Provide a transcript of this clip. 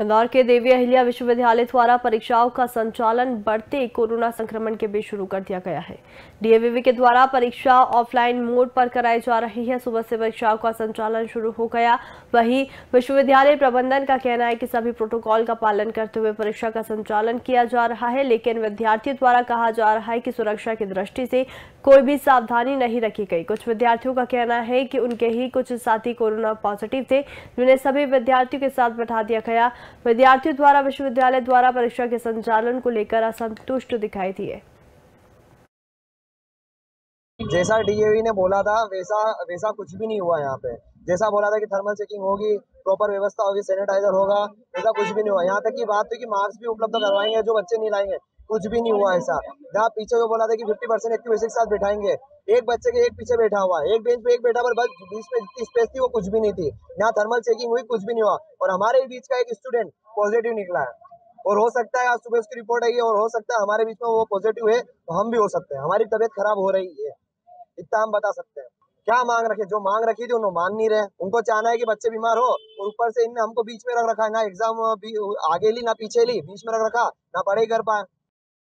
इंदौर के देवी अहिल्या विश्वविद्यालय द्वारा परीक्षाओं का संचालन बढ़ते कोरोना संक्रमण के बीच शुरू कर दिया गया है। डीएवीवी के द्वारा परीक्षा ऑफलाइन मोड पर कराई जा रही है। सुबह से परीक्षाओं का संचालन शुरू हो गया। वहीं विश्वविद्यालय प्रबंधन का कहना है कि सभी प्रोटोकॉल का पालन करते हुए परीक्षा का संचालन किया जा रहा है, लेकिन विद्यार्थियों द्वारा कहा जा रहा है कि सुरक्षा की दृष्टि से कोई भी सावधानी नहीं रखी गई। कुछ विद्यार्थियों का कहना है कि उनके ही कुछ साथी कोरोना पॉजिटिव थे, जिन्हें सभी विद्यार्थियों के साथ बैठा दिया गया। विद्यार्थियों द्वारा, विश्वविद्यालय द्वारा परीक्षा के संचालन को लेकर असंतुष्ट दिखाई दिए। जैसा डीएवी ने बोला था, वैसा वैसा कुछ भी नहीं हुआ यहाँ पे। जैसा बोला था कि थर्मल चेकिंग होगी, प्रॉपर व्यवस्था होगी, सैनिटाइजर होगा ऐसा कुछ भी नहीं हुआ। यहाँ तक की बात थी कि मार्क्स भी उपलब्ध करवाएँगे, जो बच्चे नहीं लाएँगे। कुछ भी नहीं हुआ ऐसा। जहाँ पीछे को बोला था कि फिफ्टी परसेंट एक्टिविटी के साथ बैठाएँगे। एक बच्चे के एक पीछे बैठा हुआ एक बेंच पे एक बैठा पर बस बीच में जितनी स्पेस थी, वो कुछ भी नहीं थी। यहाँ थर्मल चेकिंग हुई, कुछ भी नहीं हुआ। और हमारे बीच का एक स्टूडेंट पॉजिटिव निकला है। और हो सकता है आज सुबह उसकी रिपोर्ट आई है, और हो सकता है हमारे बीच में वो पॉजिटिव है तो हम भी हो सकते हैं। हमारी तबीयत खराब हो रही है। इतना हम बता सकते हैं। क्या मांग रखे? जो मांग रखी थी, उन्होंने मान नहीं रहे। उनको चाहना है कि बच्चे बीमार हो, और ऊपर से इनने हमको बीच में रख रखा है। ना एग्ज़ाम आगे ली, ना पीछे ली, बीच में रख रखा, ना पढ़ाई कर पाए।